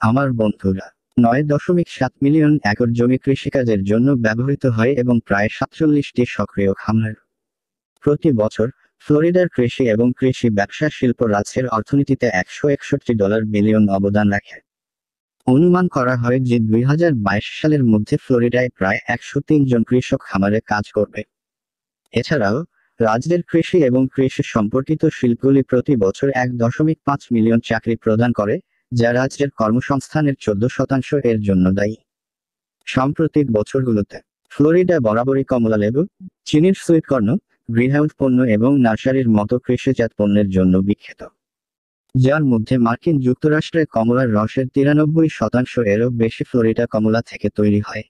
আমার বন্ধুরা, নয় দশমিক সাত মিলিয়ন একর জমি কৃষিকাজের জন্য ব্যবহৃত হয় এবং প্রায় সাতচল্লিশটি সক্রিয় খামার। প্রতি বছর, ফ্লোরিডার কৃষি এবং কৃষি ব্যবসা শিল্প রাজ্যের অর্থনীতিতে একশো একষট্টি ডলার বিলিয়ন অবদান রাখে। অনুমান করা হয় যে দুই হাজার বাইশ সালের মধ্যে ফ্লোরিডায় প্রায় একশো তিন জন কৃষক খামারে কাজ করবে। এছাড়াও, রাজ্যের কৃষি এবং কৃষি সম্পর্কিত শিল্পগুলি প্রতি বছর এক দশমিক পাঁচ মিলিয়ন চাকরি প্রদান করে যা রাজ্যের কর্মসংস্থানের চোদ্দ শতাংশ এর জন্য দায়ী। সাম্প্রতিক বছরগুলোতে, ফ্লোরিডা বরাবরই কমলা লেবু, চিনির সুইটকর্ন গ্রিনহাউস পণ্য এবং নার্সারির মতো কৃষিজাত পণ্যের জন্য বিখ্যাত। যার মধ্যে মার্কিন যুক্তরাষ্ট্রে কমলার রসের তিরানব্বই শতাংশ এরও বেশি ফ্লোরিডা কমলা থেকে তৈরি হয়।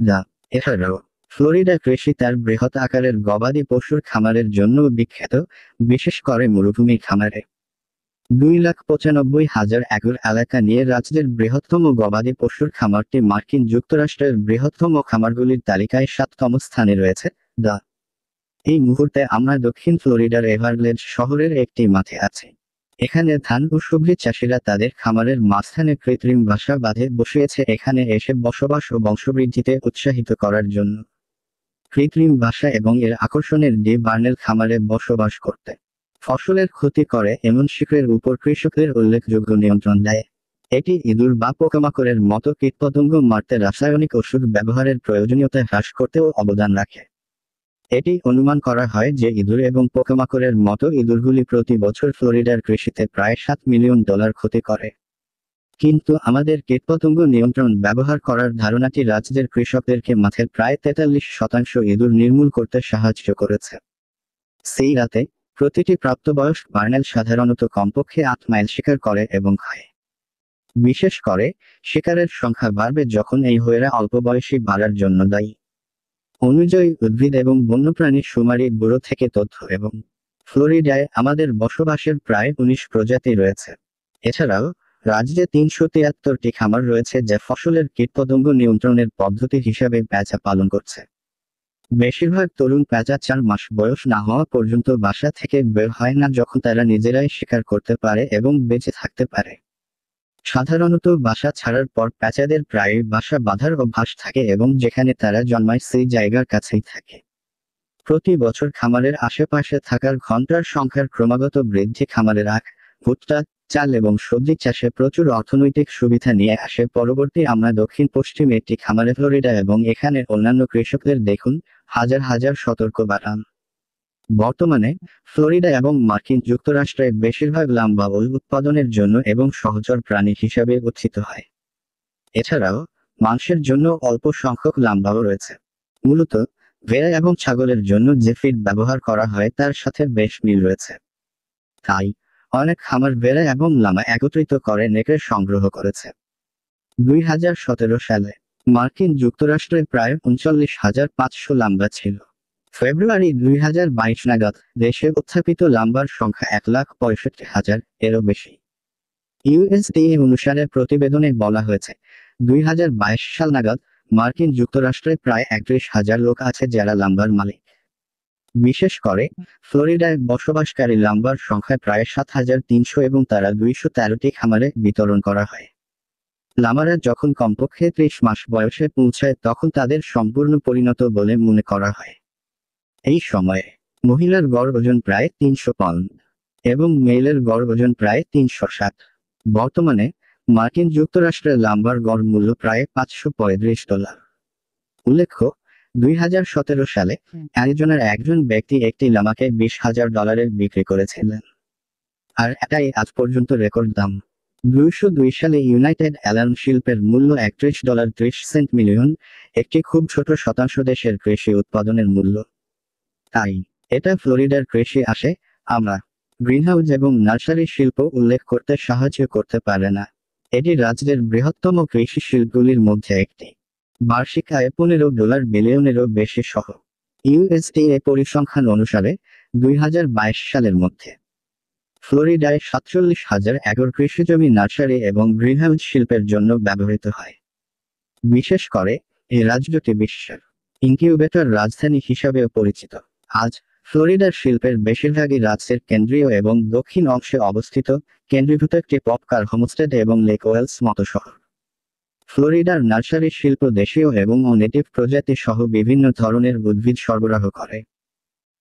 যা এছাড়াও, ফ্লোরিডা কৃষি তার বৃহৎ আকারের গবাদি পশুর খামারের জন্য বিখ্যাত, বিশেষ করে মরুভূমি খামারে। দুই লাখ পঁচানব্বই হাজার একর এলাকা নিয়ে রাজ্যের বৃহত্তম গবাদি পশুর খামারটি মার্কিন যুক্তরাষ্ট্রের বৃহত্তম খামারগুলির তালিকায় সাততম স্থানে রয়েছে, দা। এই মুহূর্তে আমরা দক্ষিণ ফ্লোরিডার এভারগ্লেড শহরের একটি মাঠে আছি। এখানে ধান ও সবজি চাষিরা তাদের খামারের মাঝখানে কৃত্রিম বাসা বাঁধে বসিয়েছে এখানে এসে বসবাস ও বংশবৃদ্ধিতে উৎসাহিত করার জন্য। কৃত্রিম বাসা এবং এর আকর্ষণের ডি বার্নেল খামারে বসবাস করতে। ফসলের ক্ষতি করে এমন শিকড়ের উপর কৃষকদের উল্লেখযোগ্য নিয়ন্ত্রণ দেয়। এটি ইঁদুর বা পোকামাকড়ের মতো কীটপতঙ্গ মারতে রাসায়নিক ওষুধ ব্যবহারের প্রয়োজনীয়তা হ্রাস করতেও অবদান রাখে। এটি অনুমান করা হয় যে ইঁদুর এবং পোকামাকড়ের মতো ইঁদুরগুলি প্রতি বছর ফ্লোরিডার কৃষিতে প্রায় সাত মিলিয়ন ডলার ক্ষতি করে। কিন্তু আমাদের কীটপতঙ্গ নিয়ন্ত্রণ ব্যবহার করার ধারণাটি রাজ্যের কৃষকদেরকে মাঠের প্রায় তেতাল্লিশ শতাংশ ইঁদুর নির্মূল করতে সাহায্য করেছে। সেই রাতে প্রতিটি প্রাপ্তবয়স্ক বার্নেল সাধারণত কমপক্ষে আট মাইল শিকার করে এবং খায়। বিশেষ করে, শিকারের সংখ্যা বাড়বে যখন এই হয়েরা অল্প বয়সী বাড়ার জন্য দায়ী। অনুযায়ী উদ্ভিদ এবং বন্যপ্রাণী সুমারি ব্যুরো থেকে তথ্য এবং ফ্লোরিডায় আমাদের বসবাসের প্রায় উনিশ প্রজাতি রয়েছে। এছাড়াও, রাজ্যে তিনশো তিয়াত্তরটি খামার রয়েছে যা ফসলের কীটপতঙ্গ নিয়ন্ত্রণের পদ্ধতি হিসাবে পেঁচা পালন করছে। বেশিরভাগ তরুণ প্যাঁচা চার মাস বয়স না হওয়া পর্যন্ত বাসা থেকে বের হয় না যখন তারা নিজেরাই শিকার করতে পারে এবং বেঁচে থাকতে পারে। সাধারণত বাসা ছাড়ার পর প্যাঁচাদের প্রায় বাসা বাঁধার অভ্যাস থাকে এবং যেখানে তারা জন্মায় সেই জায়গার কাছেই থাকে। প্রতি বছর খামারের আশেপাশে থাকার ঘণ্টার সংখ্যার ক্রমাগত বৃদ্ধি খামারের আখ, ভুট্টা, চাল এবং সবজি চাষে প্রচুর অর্থনৈতিক সুবিধা নিয়ে আসে। পরবর্তী আমরা দক্ষিণ পশ্চিমে একটি খামারে ফ্লোরিডা এবং এখানে অন্যান্য কৃষকদের দেখুন হাজার হাজার সতর্ক বাড়ান। বর্তমানে, ফ্লোরিডা এবং মার্কিন যুক্তরাষ্ট্রে বেশিরভাগ লাম্বা ওল উৎপাদনের জন্য এবং সহচর প্রাণী হিসাবে উত্থিত হয়। এছাড়াও, মাংসের জন্য অল্প সংখ্যক লাম্বাও রয়েছে। মূলত, ভেড়া এবং ছাগলের জন্য যে ফিড ব্যবহার করা হয় তার সাথে বেশ মিল রয়েছে। তাই, অনেক খামার ভেড়া এবং লামা একত্রিত করে নেকড়ে সংগ্রহ করেছে। দুই হাজার সতেরো সালে মার্কিন যুক্তরাষ্ট্রে প্রায় উনচল্লিশ হাজার পাঁচশো লাম্বা ছিল। ফেব্রুয়ারি দুই হাজার বাইশ নাগাদ দেশে উত্থাপিত লাম্বার সংখ্যা এক লাখ পঁয়ষট্টি হাজার এরও বেশি। ইউএসডিএ অনুসারে প্রতিবেদনে বলা হয়েছে, দুই হাজার বাইশ সাল নাগাদ মার্কিন যুক্তরাষ্ট্রে প্রায় একত্রিশ হাজার লোক আছে যারা লাম্বার মালিক। বিশেষ করে, ফ্লোরিডায় বসবাসকারী লাম্বার সংখ্যা প্রায় সাত হাজার তিনশো এবং তারা দুইশো তেরোটি খামারে বিতরণ করা হয়। লামারা যখন কমপক্ষে ত্রিশ মাস বয়সে পৌঁছায় তখন তাদের সম্পূর্ণ পরিণত বলে মনে করা হয়। এই সময়ে, মহিলার গড় ওজন প্রায় তিনশো পাউন্ড এবং মেয়েলের গড় ওজন প্রায় তিনশো ষাট। বর্তমানে, মার্কিন যুক্তরাষ্ট্রের লাম্বার গড় মূল্য প্রায় পাঁচশো পঁয়ত্রিশ ডলার। উল্লেখ্য, দুই হাজার সতেরো সালে অ্যারিজোনার একজন ব্যক্তি একটি লামাকে বিশ হাজার ডলারের বিক্রি করেছিলেন। আর এটাই আজ পর্যন্ত রেকর্ড দাম। দুইশো দুই সালে ইউনাইটেড অ্যালার্ম শিল্পের মূল্য একত্রিশ ডলার ত্রিশ সেন্ট মিলিয়ন, একটি খুব ছোট শতাংশ দেশের কৃষি উৎপাদনের মূল্য। তাই, এটা ফ্লোরিডার কৃষি আসে, আমরা গ্রিনহাউস এবং নার্সারি শিল্প উল্লেখ করতে সাহায্য করতে পারে না। এটি রাজ্যের বৃহত্তম কৃষি শিল্পগুলির মধ্যে একটি। বার্ষিক আয় পনেরো ডলার বিলিয়নেরও বেশি সহ। ইউএসডিএ পরিসংখ্যান অনুসারে দুই হাজার বাইশ সালের মধ্যে ফ্লোরিডায় সাতচল্লিশ হাজার একর কৃষিজমি নার্সারি এবং গ্রিনহাউস শিল্পের জন্য ব্যবহৃত হয়। বিশেষ করে এই রাজ্যটি বিশ্বের ইনকিউবেটর রাজধানী হিসাবেও পরিচিত। আজ, ফ্লোরিডার শিল্পের বেশিরভাগই রাজ্যের কেন্দ্রীয় এবং দক্ষিণ অংশে অবস্থিত, কেন্দ্রীভূত একটি পপকার হোমস্টেড এবং লেক ওয়েলস মতো শহর। ফ্লোরিডার নার্সারি শিল্প দেশীয় এবং ও নেটিভ প্রজাতি সহ বিভিন্ন ধরনের উদ্ভিদ সরবরাহ করে।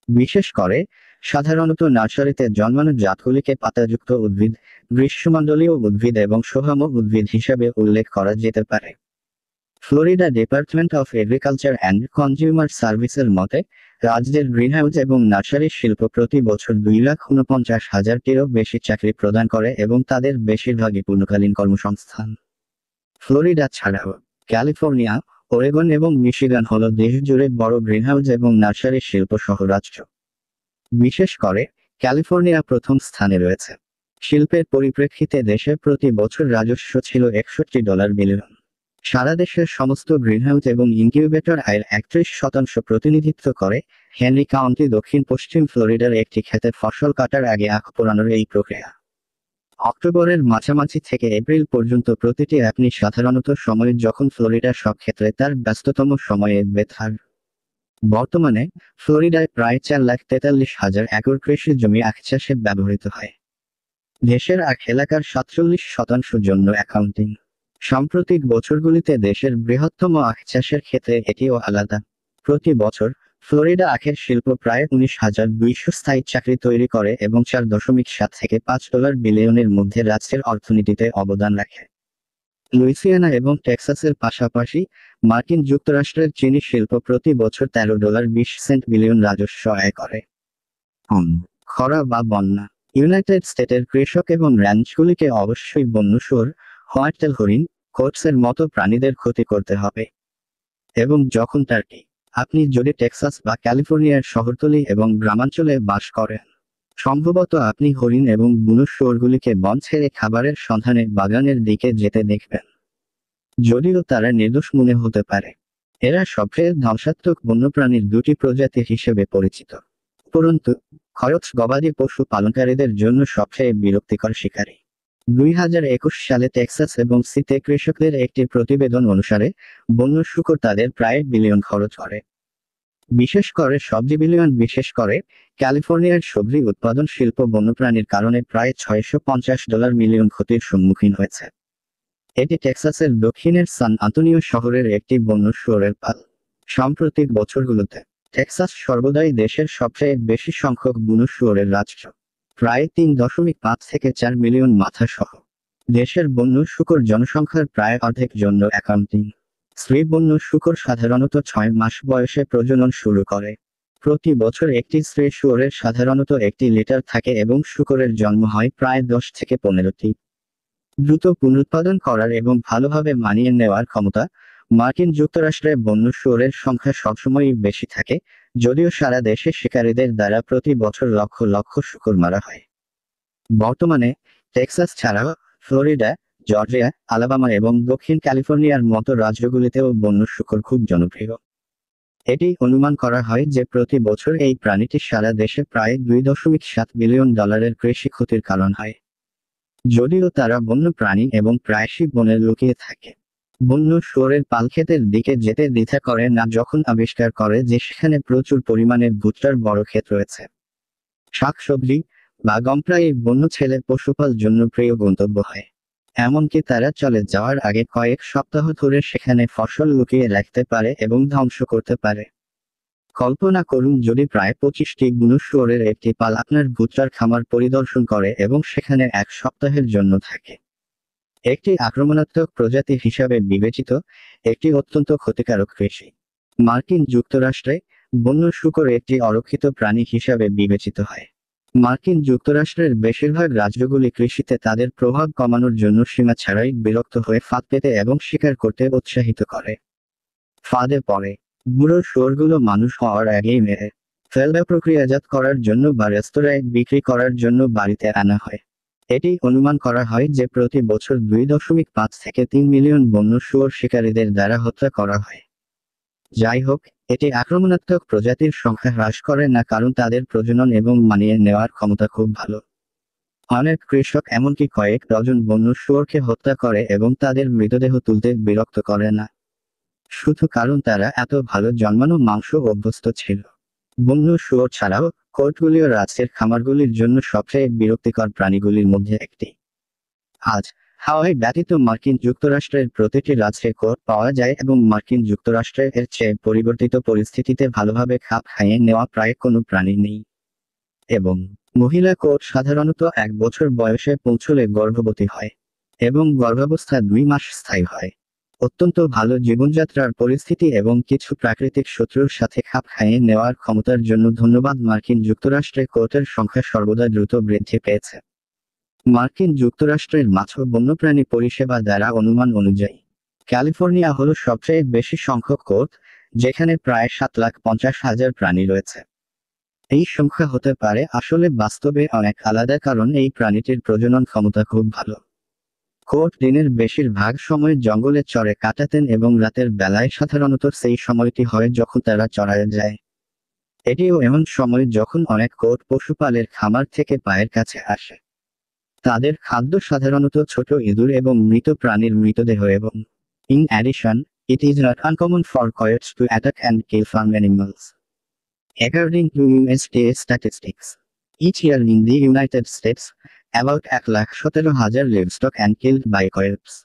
বিশেষ করে, সাধারণত নার্সারিতে জন্মানো জাতগুলিকে পাতাযুক্ত উদ্ভিদ, গ্রীষ্মমণ্ডলীয় উদ্ভিদ এবং শোভাম উদ্ভিদ হিসাবে উল্লেখ করা যেতে পারে। Florida department of agriculture and consumer সার্ভিসের মতে, রাজ্যের গ্রিনহাউস এবং নার্সারি শিল্প প্রতি বছর দুই লাখ উনপঞ্চাশ হাজারটিরও বেশি চাকরি প্রদান করে এবং তাদের বেশিরভাগই পূর্ণকালীন কর্মসংস্থান। ফ্লোরিডা ছাড়াও, ক্যালিফোর্নিয়া ওরেগন এবং মিশিগান হল দেশ জুড়ে বড় গ্রিনহাউস এবং নার্সারি শিল্প সহ রাজ্য। বিশেষ করে, ক্যালিফোর্নিয়া প্রথম স্থানে রয়েছে। শিল্পের পরিপ্রেক্ষিতে দেশে প্রতি বছর রাজস্ব ছিল একষট্টি ডলার বিলিয়ন। সারা দেশের সমস্ত গ্রিনহাউস এবং ইনকিউবেটর আয়ের একত্রিশ শতাংশ প্রতিনিধিত্ব করে হেনরি কাউন্টি দক্ষিণ পশ্চিম ফ্লোরিডার একটি ক্ষেতে ফসল কাটার আগে আখ পোড়ানোর এই প্রক্রিয়া। অক্টোবরের মাঝামাঝি থেকে এপ্রিল পর্যন্ত প্রতিটি আপনি সাধারণত সময় যখন ফ্লোরিডা সব ক্ষেত্রে তার ব্যস্ততম সময়ে বেথার বর্তমানে ফ্লোরিডায় প্রায় চার লাখ তেতাল্লিশ হাজার একর কৃষি জমি আখ চাষে ব্যবহৃত হয়। দেশের আখ এলাকার সাতচল্লিশ শতাংশ জন্য অ্যাকাউন্টিং সাম্প্রতিক বছরগুলিতে দেশের বৃহত্তম আখ চাষের ক্ষেত্রে এটিও আলাদা। প্রতি বছর ফ্লোরিডা আখের শিল্প প্রায় উনিশ হাজার দুইশো স্থায়ী চাকরি তৈরি করে এবং চার দশমিক সাত থেকে পাঁচ ডলার বিলিয়নের মধ্যে রাজ্যের অর্থনীতিতে অবদান রাখে। লুইসিয়ানা এবং টেক্সাসের পাশাপাশি মার্কিন যুক্তরাষ্ট্রের চিনি শিল্প প্রতি বছর তেরো ডলার বিশ সেন্ট বিলিয়ন রাজস্ব আয় করে। খরা বা বন্যা। ইউনাইটেড স্টেটের কৃষক এবং র্যাঞ্চগুলিকে অবশ্যই বন্য সুর হোয়াইটেল হরিণ, কোটসের মতো প্রাণীদের ক্ষতি করতে হবে। এবং যখন টার্কি আপনি যদি টেক্সাস বা ক্যালিফোর্নিয়ার শহরতলি এবং গ্রামাঞ্চলে বাস করেন, সম্ভবত আপনি হরিণ এবং বুনো শুয়োরগুলিকে বন ছেড়ে খাবারের সন্ধানে বাগানের দিকে যেতে দেখবেন। যদিও তারা নির্দোষ মনে হতে পারে। এরা সবচেয়ে ধ্বংসাত্মক বন্যপ্রাণীর দুটি প্রজাতি হিসেবে পরিচিত। উপরন্তু, খরচ গবাদি পশু পালনকারীদের জন্য সবচেয়ে বিরক্তিকর শিকারী। দুই হাজার একুশ সালে টেক্সাস এবং সিতে কৃষকদের একটি প্রতিবেদন অনুসারে, বন্য শুকর তাদের প্রায় বিলিয়ন খরচ করে। বিশেষ করে সবজি বিলিয়ন, বিশেষ করে ক্যালিফোর্নিয়ার সবজি উৎপাদন শিল্প বন্যপ্রাণীর কারণে প্রায় ছয়শো পঞ্চাশ ডলার মিলিয়ন ক্ষতির সম্মুখীন হয়েছে। এটি টেক্সাসের দক্ষিণের সান আন্তনিও শহরের একটি বন্য শুয়োরের পাল। সাম্প্রতিক বছরগুলোতে, টেক্সাস সর্বদাই দেশের সবচেয়ে বেশি সংখ্যক বুনো শুয়োরের রাজ্য প্রায় তিন দশমিক পাঁচ থেকে চার মিলিয়ন মাথা সহ। দেশের বন্য শুকর জনসংখ্যার প্রায় অর্ধেক জন্য অ্যাকাউন্টিং স্ত্রী বন্য শুকর সাধারণত ছয় মাস বয়সে প্রজনন শুরু করে। প্রতি বছর একটি স্ত্রী শুয়োরের সাধারণত একটি লিটার থাকে এবং শুকরের জন্ম হয় প্রায় দশ থেকে পনেরোটি। দ্রুত পুনরুৎপাদন করার এবং ভালোভাবে মানিয়ে নেওয়ার ক্ষমতা মার্কিন যুক্তরাষ্ট্রে বন্য শুয়োরের সংখ্যা সবসময়ই বেশি থাকে যদিও সারা দেশে শিকারীদের দ্বারা প্রতি বছর লক্ষ লক্ষ শুকর মারা হয়। বর্তমানে, টেক্সাস ছাড়াও ফ্লোরিডা, জর্জিয়া, আলাবামা এবং দক্ষিণ ক্যালিফোর্নিয়ার মতো রাজ্যগুলিতেও বন্য শুকর খুব জনপ্রিয়। এটি অনুমান করা হয় যে প্রতি বছর এই প্রাণীটি সারা দেশে প্রায় দুই দশমিক সাত বিলিয়ন ডলারের কৃষি ক্ষতির কারণ হয়। যদিও তারা বন্য প্রাণী এবং প্রায়শই বনে লুকিয়ে থাকে। বন্য শুয়োরের পালক্ষেতের দিকে যেতে দ্বিধা করে না, যখন আবিষ্কার করে যে সেখানে প্রচুর পরিমাণে ভুট্টার বড় ক্ষেত রয়েছে। শাকসবজি বা গম প্রায় বন্য ছেলে পশুপাল জন্য প্রিয় গন্তব্য হয়। এমনকি তারা চলে যাওয়ার আগে কয়েক সপ্তাহ ধরে সেখানে ফসল লুকিয়ে রাখতে পারে এবং ধ্বংস করতে পারে। কল্পনা করুন, যদি প্রায় পঁচিশটি শুয়োরের একটি পাল আপনার ভুট্টার খামার পরিদর্শন করে এবং সেখানে এক সপ্তাহের জন্য থাকে। একটি আক্রমণাত্মক প্রজাতি হিসাবে বিবেচিত, একটি অত্যন্ত ক্ষতিকারক কৃষি মার্কিন যুক্তরাষ্ট্রে বন্য শুকর একটি অরক্ষিত প্রাণী হিসাবে বিবেচিত হয়। মার্কিন যুক্তরাষ্ট্রের বেশিরভাগ রাজ্যগুলি কৃষিতে তাদের প্রভাব কমানোর জন্য সীমা ছাড়াই বিরক্ত হয়ে ফাঁদ পেতে এবং শিকার করতে উৎসাহিত করে। ফাঁদে পড়ে। বুড়ো শুয়োরগুলো মানুষ হওয়ার আগেই মেরে ফেলবে প্রক্রিয়াজাত করার জন্য বা রেস্তোরাঁয় বিক্রি করার জন্য বাড়িতে আনা হয়। এটি অনুমান করা হয় যে প্রতি বছর দুই দশমিক পাঁচ থেকে তিন মিলিয়ন বন্য শুয়োর শিকারীদের দ্বারা হত্যা করা হয়। যাই হোক, এটি আক্রমণাত্মক প্রজাতির সংখ্যা হ্রাস করে না কারণ তাদের প্রজনন এবং মানিয়ে নেওয়ার ক্ষমতা খুব ভালো। অনেক কৃষক এমনকি কয়েক ডজন বন্য শুয়োরকে হত্যা করে এবং তাদের মৃতদেহ তুলতে বিরক্ত করে না। শুধু কারণ তারা এত ভালো জন্মানো মাংস অভ্যস্ত ছিল। বন্য শুয়োর ছাড়াও, কোর্টগুলিও রাজ্যের খামারগুলির জন্য সবচেয়ে বিরক্তিকর প্রাণীগুলির মধ্যে একটি। আজ, হাওয়াই ব্যতীত মার্কিন যুক্তরাষ্ট্রের প্রতিটি রাজ্যে কোর্ট পাওয়া যায় এবং মার্কিন যুক্তরাষ্ট্রে এর চেয়ে পরিবর্তিত পরিস্থিতিতে ভালোভাবে খাপ খাইয়ে নেওয়া প্রায় কোনো প্রাণী নেই। এবং, মহিলা কোর্ট সাধারণত এক বছর বয়সে পৌঁছলে গর্ভবতী হয় এবং গর্ভাবস্থা দুই মাস স্থায়ী হয়। অত্যন্ত ভালো জীবনযাত্রার পরিস্থিতি এবং কিছু প্রাকৃতিক শত্রুর সাথে খাপ খাইয়ে নেওয়ার ক্ষমতার জন্য ধন্যবাদ। মার্কিন যুক্তরাষ্ট্রে কোর্টের সংখ্যা সর্বদা দ্রুত বৃদ্ধি পেয়েছে। মার্কিন যুক্তরাষ্ট্রের মাছ বন্যপ্রাণী পরিষেবা দ্বারা অনুমান অনুযায়ী, ক্যালিফোর্নিয়া হল সবচেয়ে বেশি সংখ্যক কোর্ট, যেখানে প্রায় সাত লাখ পঞ্চাশ হাজার প্রাণী রয়েছে। এই সংখ্যা হতে পারে, আসলে বাস্তবে অনেক আলাদা, কারণ এই প্রাণীটির প্রজনন ক্ষমতা খুব ভালো। কোর্ট দিনের বেশিরভাগ সময় জঙ্গলে চড়ে কাটাতেন এবং রাতের বেলায় সাধারণত সেই সময়টি হয় যখন তারা চড়ায় যায় এটিও এমন সময় যখন অনেক কোর্ট পশুপালের খামার থেকে পায়ের কাছে আসে তাদের খাদ্য সাধারণত ছোট ইঁদুর এবং মৃত প্রাণীর মৃতদেহ এবং in addition it is not uncommon for coyotes to attack and kill farm animals. According to USDA statistics, each year in the United States, about এক লাখ সতেরো হাজার livestock and killed by coyotes.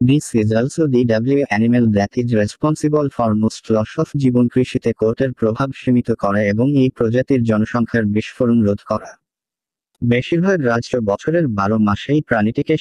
This is also the W animal that is responsible for most loss of জীবন কৃষিতে কোর্টের প্রভাব সীমিত করা এবং এই প্রজাতির জনসংখ্যার বিস্ফোরণ রোধ করা বেশিরভাগ রাজ্য বছরের বারো মাসেই প্রাণীটিকে